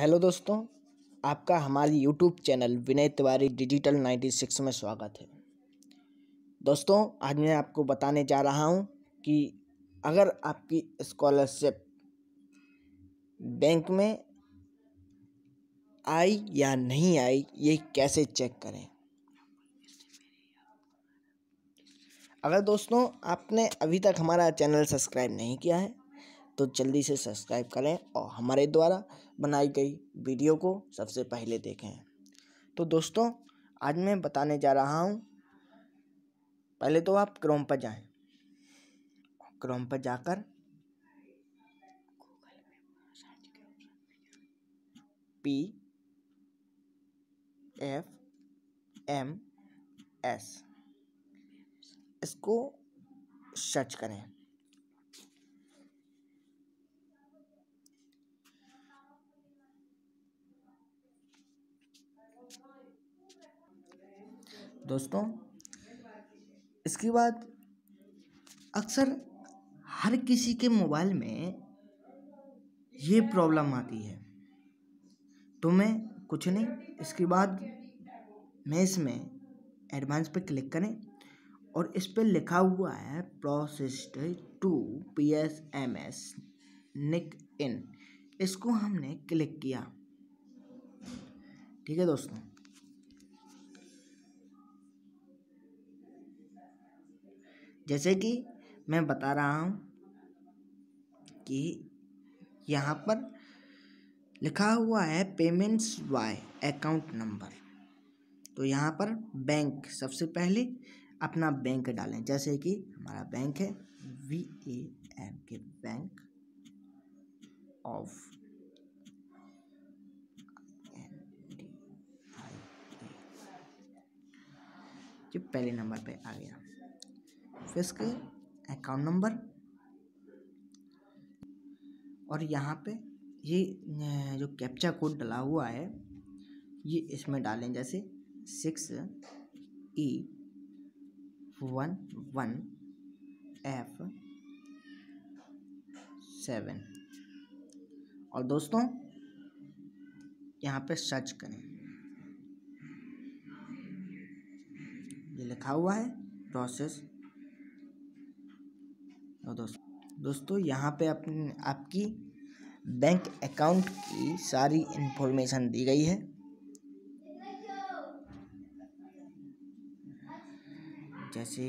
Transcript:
Hello दोस्तों, आपका हमारी YouTube channel Vinay Tiwari digital 96 में स्वागत है। दोस्तों, आज मैं आपको बताने जा रहा हूँ कि अगर आपकी स्कॉलरशिप बैंक में आई या नहीं आई, ये कैसे चेक करें? अगर दोस्तों, आपने अभी तक हमारा चैनल सब्सक्राइब नहीं किया है तो जल्दी से सब्सक्राइब करें और हमारे द्वारा बनाई गई वीडियो को सबसे पहले देखें। तो दोस्तों, आज मैं बताने जा रहा हूँ, पहले तो आप क्रोम पर जाएँ। क्रोम पर जाकर पी एफ़ एम एस इसको सर्च करें। दोस्तों। इसके बाद अक्सर हर किसी के मोबाइल में ये प्रॉब्लम आती है। तो मैं कुछ नहीं, इसके बाद मैं इसमें एडवांस पे क्लिक करें और इस पर लिखा हुआ है processed to P S M S निक इन इसको हमने क्लिक किया। ठीक है दोस्तों? जैसे कि मैं बता रहा हूँ कि यहाँ पर लिखा हुआ है पेमेंट्स वाई अकाउंट नंबर तो यहाँ पर बैंक सबसे पहले अपना बैंक डालें। जैसे कि हमारा बैंक है V A M K bank of ये पहले नंबर पे आ गया। फिर इसके अकाउंट नंबर। और यहाँ पे ये जो कैप्चा कोड डला हुआ है, ये इसमें डालें जैसे six E one one F seven. और दोस्तों, यहाँ पे सर्च करें। ये लिखा हुआ है प्रोसेस और दोस्तों दोस्तों यहाँ पे अपने, आपकी बैंक अकाउंट की सारी इन्फॉर्मेशन दी गई है। जैसे